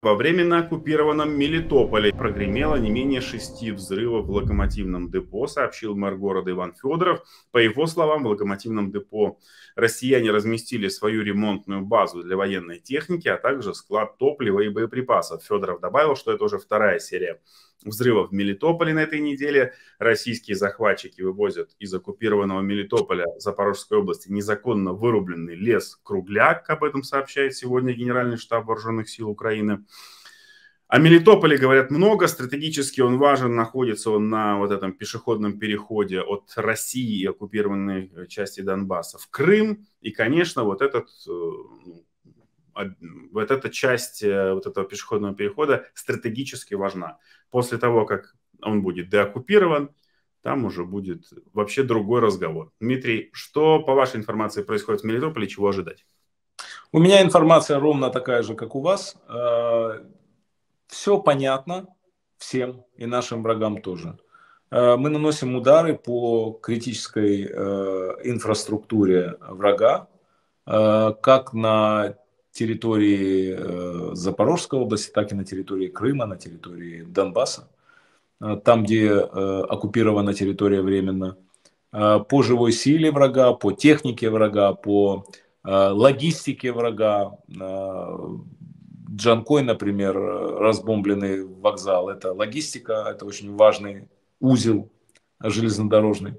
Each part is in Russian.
Во временно оккупированном Мелитополе прогремело не менее шести взрывов в локомотивном депо, сообщил мэр города Иван Федоров. По его словам, в локомотивном депо россияне разместили свою ремонтную базу для военной техники, а также склад топлива и боеприпасов. Федоров добавил, что это уже вторая серия взрывов в Мелитополе на этой неделе. Российские захватчики вывозят из оккупированного Мелитополя Запорожской области незаконно вырубленный лес Кругляк. Об этом сообщает сегодня Генеральный штаб Вооруженных сил Украины. О Мелитополе говорят много, стратегически он важен, находится он на вот этом пешеходном переходе от России и оккупированной части Донбасса в Крым. И, конечно, вот этот э, ну, вот эта часть э, вот этого пешеходного перехода стратегически важна. После того, как он будет деоккупирован, там уже будет вообще другой разговор. Дмитрий, что по вашей информации происходит в Мелитополе, чего ожидать? У меня информация ровно такая же, как у вас. Э, Все понятно всем и нашим врагам тоже. Э, мы наносим удары по критической инфраструктуре врага, как на территории э, Запорожской области, так и на территории Крыма, на территории Донбасса, э, там, где э, оккупирована территория временно, по живой силе врага, по технике врага, по логистике врага. Джанкой, например, разбомбленный вокзал, это логистика, это очень важный узел железнодорожный.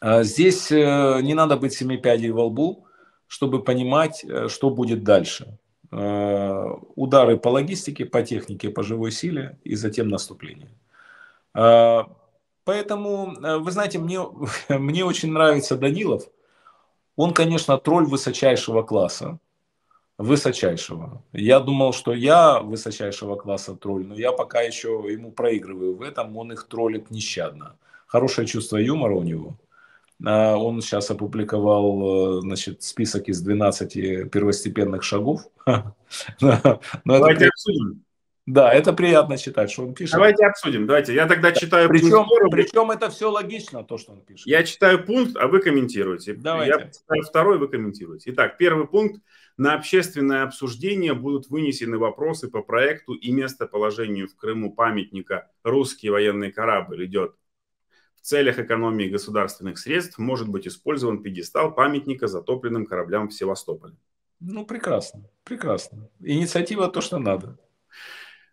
Здесь не надо быть семи пядей во лбу, чтобы понимать, э, что будет дальше. Э, удары по логистике, по технике, по живой силе и затем наступление. Э, поэтому, вы знаете, мне, мне очень нравится Данилов. Он, конечно, тролль высочайшего класса. Высочайшего. Я думал, что я высочайшего класса тролль, но я пока еще ему проигрываю в этом. Он их троллит нещадно. Хорошее чувство юмора у него. А, он сейчас опубликовал э, значит, список из 12 первостепенных шагов. Давайте обсудим. Да, это приятно читать, что он пишет. Давайте обсудим. Давайте. Я тогда читаю причем, пункт. Причем это все логично, то, что он пишет. Я читаю пункт, а вы комментируете. Давайте. Я читаю второй, вы комментируете. Итак, первый пункт. На общественное обсуждение будут вынесены вопросы по проекту и местоположению в Крыму памятника «Русский военный корабль» идет в целях экономии государственных средств может быть использован пьедестал памятника затопленным кораблям в Севастополе. Ну, прекрасно, прекрасно. Инициатива то, что надо.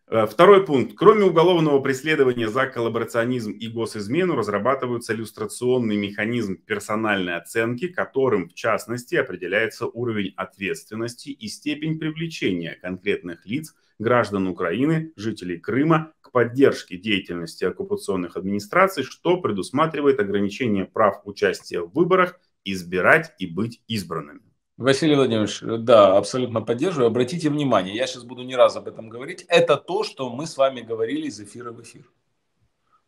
Э, второй пункт. Кроме уголовного преследования за коллаборационизм и госизмену, разрабатывается иллюстрационный механизм персональной оценки, которым, в частности, определяется уровень ответственности и степень привлечения конкретных лиц, граждан Украины, жителей Крыма к поддержке деятельности оккупационных администраций, что предусматривает ограничение прав участия в выборах, избирать и быть избранными. Василий Владимирович, да, абсолютно поддерживаю. Обратите внимание, я сейчас буду не раз об этом говорить. Это то, что мы с вами говорили из эфира в эфир.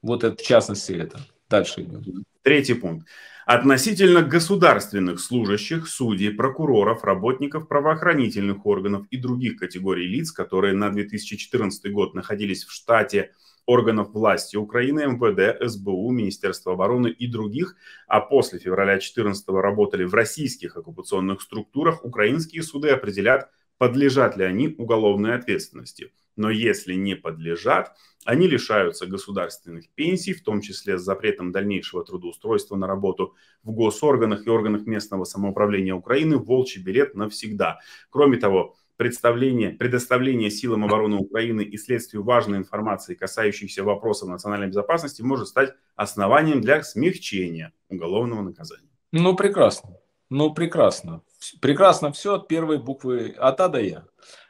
Вот это, в частности это. Дальше идем. Третий пункт. Относительно государственных служащих, судей, прокуроров, работников правоохранительных органов и других категорий лиц, которые на 2014 год находились в штате органов власти Украины, МВД, СБУ, Министерства обороны и других, а после февраля 2014 работали в российских оккупационных структурах, украинские суды определят, подлежат ли они уголовной ответственности. Но если не подлежат, они лишаются государственных пенсий, в том числе с запретом дальнейшего трудоустройства на работу в госорганах и органах местного самоуправления Украины, волчий билет навсегда. Кроме того, представление, предоставление силам обороны Украины и следствию важной информации, касающейся вопросов национальной безопасности, может стать основанием для смягчения уголовного наказания. Ну, прекрасно. Ну, прекрасно. Прекрасно все от первой буквы от А до Я.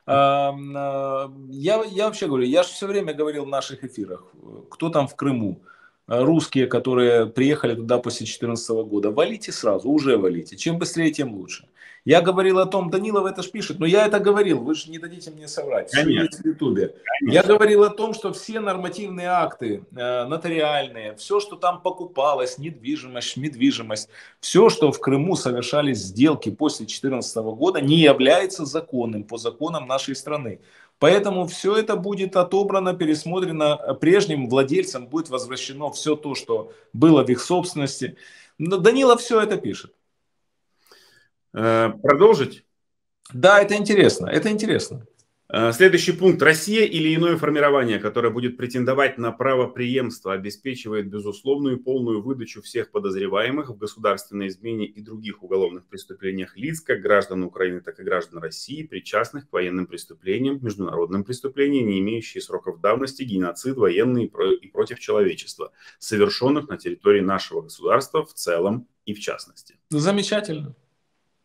А, я, я вообще говорю, я же все время говорил в наших эфирах, кто там в Крыму, русские, которые приехали туда после 2014 года, валите сразу, уже валите. Чем быстрее, тем лучше. Я говорил о том, Данилов это ж пишет, но я это говорил, вы же не дадите мне соврать. Конечно. В Ютубе. Я говорил о том, что все нормативные акты, э, нотариальные, все, что там покупалось, недвижимость, недвижимость, все, что в Крыму совершались сделки после 2014 года, не является законным по законам нашей страны. Поэтому все это будет отобрано, пересмотрено прежним владельцам, будет возвращено все то, что было в их собственности. Но Данилов все это пишет. Э, продолжить? Да, это интересно, это интересно. Э, следующий пункт. Россия или иное формирование, которое будет претендовать на право преемства, обеспечивает безусловную и полную выдачу всех подозреваемых в государственной измене и других уголовных преступлениях лиц, как граждан Украины, так и граждан России, причастных к военным преступлениям, международным преступлениям, не имеющие сроков давности, геноцид, военный и против человечества, совершенных на территории нашего государства в целом и в частности. Замечательно.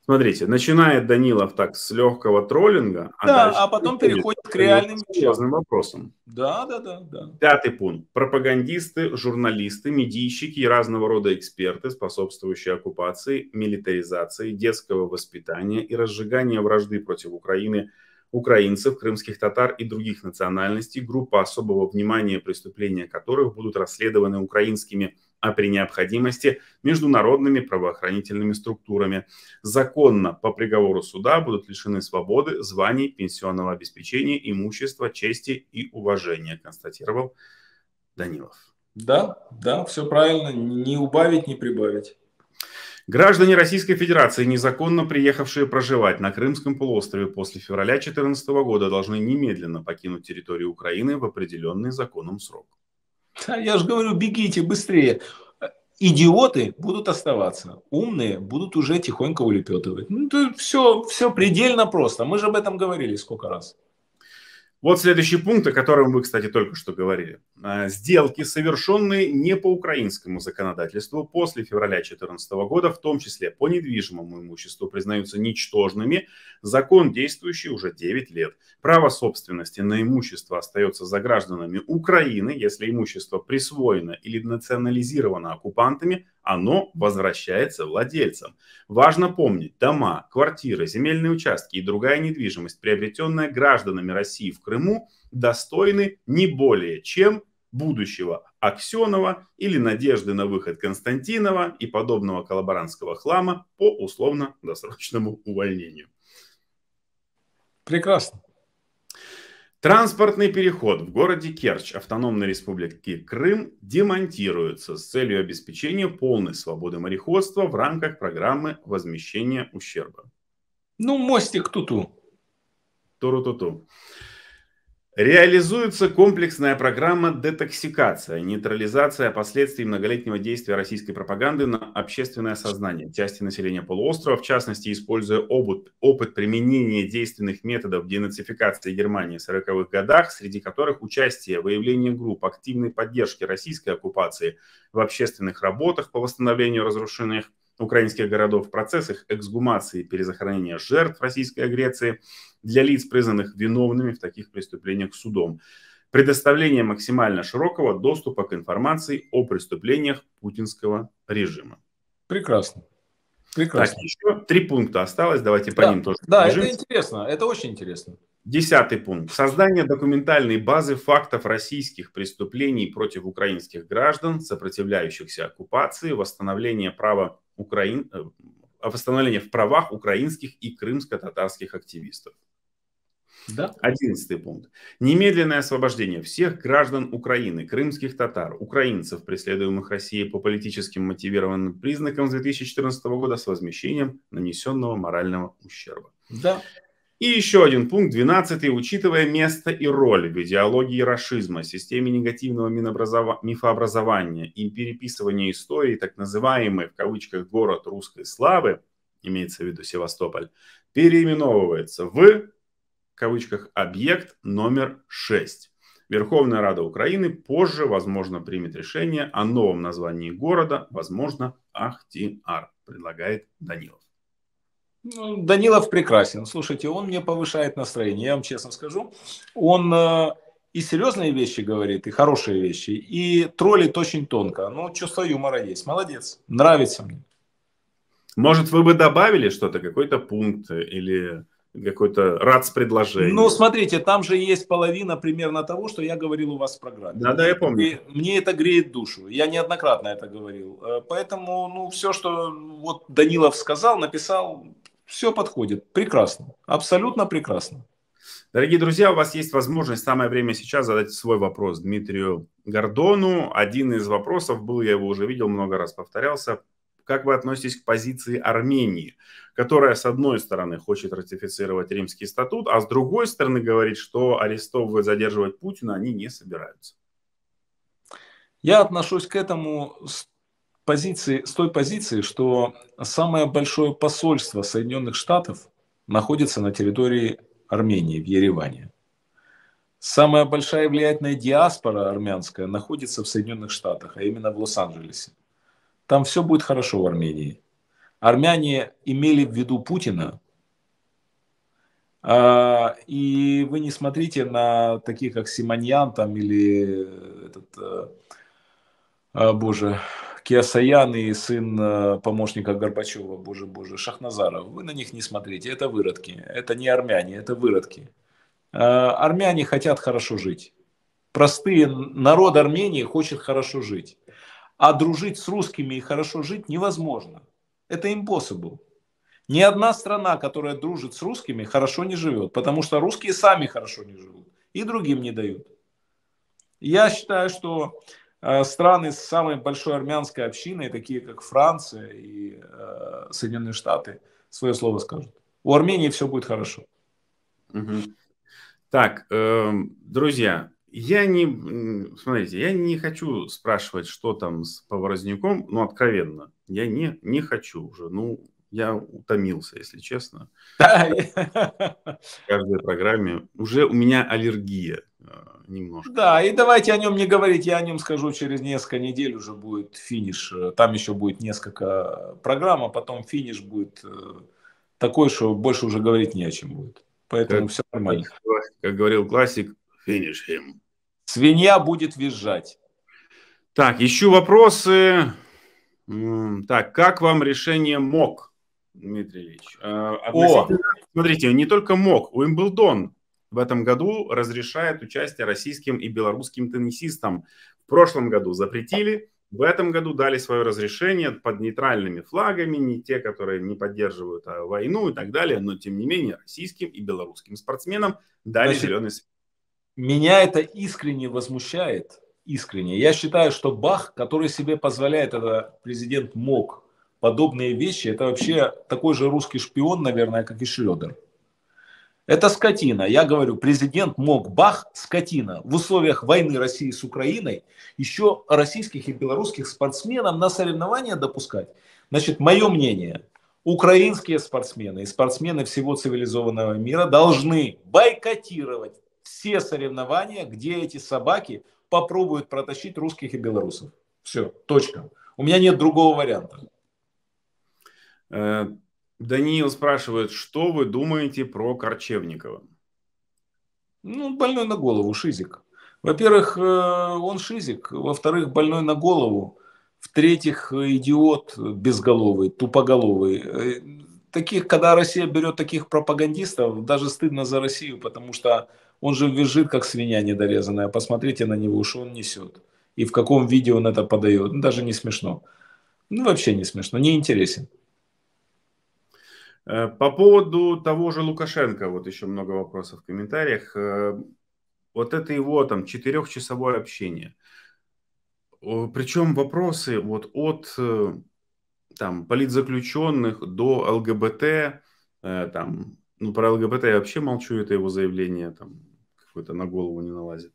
Смотрите, начинает Данилов так с легкого троллинга, а, да, а потом переходит к реальным серьезным вопросам. Да, да, да, да. Пятый пункт. Пропагандисты, журналисты, медийщики и разного рода эксперты, способствующие оккупации, милитаризации, детского воспитания и разжигания вражды против Украины – украинцев, крымских татар и других национальностей, группа особого внимания, преступления которых будут расследованы украинскими, а при необходимости международными правоохранительными структурами. Законно по приговору суда будут лишены свободы, званий, пенсионного обеспечения, имущества, чести и уважения, констатировал Данилов. Да, да, все правильно, не убавить, не прибавить. Граждане Российской Федерации, незаконно приехавшие проживать на Крымском полуострове после февраля 2014 года, должны немедленно покинуть территорию Украины в определенный законом срок. Да, я же говорю, бегите быстрее. Идиоты будут оставаться, умные будут уже тихонько улепетывать. Ну, все, все предельно просто. Мы же об этом говорили сколько раз. Вот следующий пункт, о котором вы, кстати, только что говорили. А, сделки, совершенные не по украинскому законодательству после февраля 2014 года, в том числе по недвижимому имуществу, признаются ничтожными. Закон, действующий уже 9 лет. Право собственности на имущество остается за гражданами Украины, если имущество присвоено или национализировано оккупантами, оно возвращается владельцам. Важно помнить, дома, квартиры, земельные участки и другая недвижимость, приобретенная гражданами России в Крыму, достойны не более чем будущего Аксенова или надежды на выход Константинова и подобного коллаборантского хлама по условно-досрочному увольнению. Прекрасно. Транспортный переход в городе Керчь Автономной Республики Крым демонтируется с целью обеспечения полной свободы мореходства в рамках программы возмещения ущерба. Ну, мостик туту. Туру-туту. Реализуется комплексная программа детоксикация, нейтрализация последствий многолетнего действия российской пропаганды на общественное сознание. Части населения полуострова, в частности, используя опыт, опыт применения действенных методов денацификации Германии в 40-х годах, среди которых участие, выявление групп активной поддержки российской оккупации в общественных работах по восстановлению разрушенных украинских городов, в процессах эксгумации и перезахоронения жертв российской агрессии для лиц, признанных виновными в таких преступлениях судом. Предоставление максимально широкого доступа к информации о преступлениях путинского режима. Прекрасно. Прекрасно. Так, еще три пункта осталось, давайте по да, ним тоже. Да, бежим. это интересно, это очень интересно. Десятый пункт. Создание документальной базы фактов российских преступлений против украинских граждан, сопротивляющихся оккупации, восстановление права Украин... Э, восстановление в правах украинских и крымско-татарских активистов. Да. Одиннадцатый пункт. Немедленное освобождение всех граждан Украины, крымских татар, украинцев, преследуемых Россией по политическим мотивированным признакам с 2014 года с возмещением нанесенного морального ущерба. Да. И еще один пункт, 12 учитывая место и роль в идеологии расизма, системе негативного мифообразования и переписывания истории, так называемый в кавычках город русской славы, имеется в виду Севастополь, переименовывается в, в кавычках объект номер 6. Верховная Рада Украины позже, возможно, примет решение о новом названии города, возможно, Ахтиар, предлагает Данилов. Ну, Данилов прекрасен. Слушайте, он мне повышает настроение, я вам честно скажу. Он э, и серьезные вещи говорит, и хорошие вещи, и троллит очень тонко. Ну, чувство юмора есть. Молодец. Нравится мне. Может, вы бы добавили что-то, какой-то пункт или какой-то рац предложение. Ну, смотрите, там же есть половина примерно того, что я говорил у вас в программе. Да, да, я помню. И мне это греет душу. Я неоднократно это говорил. Э, поэтому, ну, все, что вот Данилов сказал, написал, все подходит. Прекрасно. Абсолютно прекрасно. Дорогие друзья, у вас есть возможность, самое время сейчас задать свой вопрос Дмитрию Гордону. Один из вопросов был, я его уже видел, много раз повторялся, как вы относитесь к позиции Армении, которая, с одной стороны, хочет ратифицировать Римский статут, а с другой стороны говорит, что арестовывать, задерживать Путина они не собираются? Я отношусь к этому с, позиции, с той позиции, что самое большое посольство Соединенных Штатов находится на территории Армении, в Ереване. Самая большая влиятельная диаспора армянская находится в Соединенных Штатах, а именно в Лос-Анджелесе. Там все будет хорошо в Армении. Армяне имели в виду Путина, а, и вы не смотрите на таких, как Симоньян там или этот, а, а, боже, Киасаян и сын помощника Горбачева, боже, боже, Шахназаров. Вы на них не смотрите, это выродки, это не армяне, это выродки. Армяне хотят хорошо жить. Простые, народ Армении хочет хорошо жить. А дружить с русскими и хорошо жить невозможно. Это impossible. Ни одна страна, которая дружит с русскими, хорошо не живет, потому что русские сами хорошо не живут и другим не дают. Я считаю, что э, страны с самой большой армянской общиной, такие как Франция и э, Соединенные Штаты, свое слово скажут. У Армении все будет хорошо. Угу. Так, э, друзья, я не, смотрите, я не хочу спрашивать, что там с Поворозняком, ну, откровенно. Я не, не хочу уже. Ну, я утомился, если честно. В каждой программе. Уже у меня аллергия э, немножко. Да, и давайте о нем не говорить. Я о нем скажу через несколько недель уже будет финиш. Там еще будет несколько программ, а потом финиш будет э, такой, что больше уже говорить не о чем будет. Поэтому как, все нормально. Как говорил классик, финиш him. Свинья будет визжать. Так, ищу вопросы. Так, как вам решение МОК, Дмитрий Ильич? О! Смотрите, не только МОК, Уимблдон в этом году разрешает участие российским и белорусским теннисистам. В прошлом году запретили, в этом году дали свое разрешение под нейтральными флагами, не те, которые не поддерживают а войну и так далее, но тем не менее российским и белорусским спортсменам дали Значит, зеленый свет. Меня это искренне возмущает. Искренне. Я считаю, что Бах, который себе позволяет, это президент мог подобные вещи, это вообще такой же русский шпион, наверное, как и Шлёдер. Это скотина. Я говорю, президент мог Бах, скотина, в условиях войны России с Украиной еще российских и белорусских спортсменов на соревнования допускать. Значит, мое мнение, украинские спортсмены и спортсмены всего цивилизованного мира должны бойкотировать все соревнования, где эти собаки попробуют протащить русских и белорусов. Все, точка. У меня нет другого варианта. Даниил спрашивает, что вы думаете про Корчевникова? Ну, больной на голову, шизик. Во-первых, э, он шизик. Во-вторых, больной на голову. В-третьих, идиот безголовый, тупоголовый. Э, таких, когда Россия берет таких пропагандистов, даже стыдно за Россию, потому что он же визжит, как свинья недорезанная. Посмотрите на него, что он несет. И в каком виде он это подает. Ну, даже не смешно. Ну, вообще не смешно, не интересен. Э, по поводу того же Лукашенко, вот еще много вопросов в комментариях. Э, вот это его там четырехчасовое общение. Причем вопросы вот от э, там политзаключенных до ЛГБТ, там ну, про ЛГБТ я вообще молчу, это его заявление, там, какое-то на голову не налазит.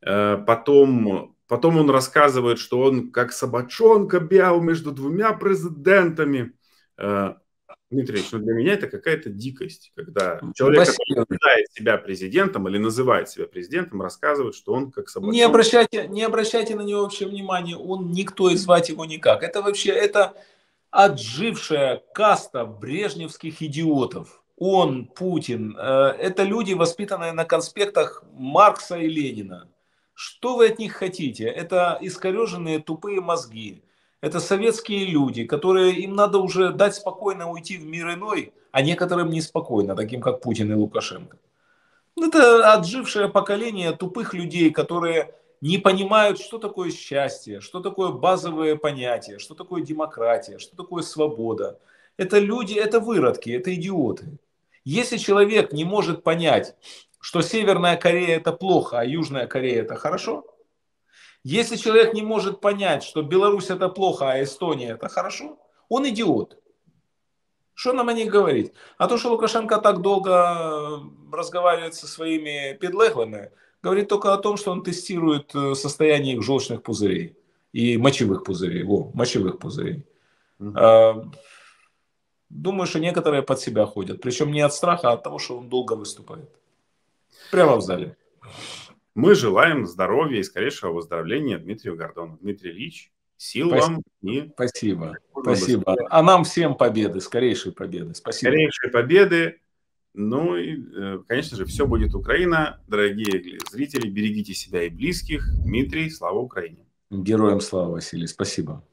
Потом, потом он рассказывает, что он как собачонка бял между двумя президентами. Дмитрий ну для меня это какая-то дикость, когда человек, Спасибо. который называет себя президентом или называет себя президентом, рассказывает, что он как собачонка. Не обращайте, не обращайте на него вообще внимания, он никто и звать его никак. Это вообще, это отжившая каста брежневских идиотов он, Путин, э, это люди, воспитанные на конспектах Маркса и Ленина. Что вы от них хотите? Это искореженные тупые мозги. Это советские люди, которые им надо уже дать спокойно уйти в мир иной, а некоторым неспокойно, таким как Путин и Лукашенко. Это отжившее поколение тупых людей, которые не понимают, что такое счастье, что такое базовые понятия, что такое демократия, что такое свобода. Это люди, это выродки, это идиоты. Если человек не может понять, что Северная Корея это плохо, а Южная Корея это хорошо, если человек не может понять, что Беларусь это плохо, а Эстония это хорошо, он идиот. Что нам о них говорить? А то, что Лукашенко так долго разговаривает со своими педлеглами, говорит только о том, что он тестирует э, состояние их желчных пузырей и мочевых пузырей. Во, мочевых пузырей. Угу. Думаю, что некоторые под себя ходят. Причем не от страха, а от того, что он долго выступает. Прямо в зале. Мы желаем здоровья и скорейшего выздоровления Дмитрию Гордону. Дмитрий Ильич, сил Спасибо. вам и... Спасибо. Спасибо. А нам всем победы, скорейшей победы. Спасибо. Скорейшей победы. Ну и, э, конечно же, все будет Украина. Дорогие зрители, берегите себя и близких. Дмитрий, слава Украине. Героям слава, Василий. Спасибо.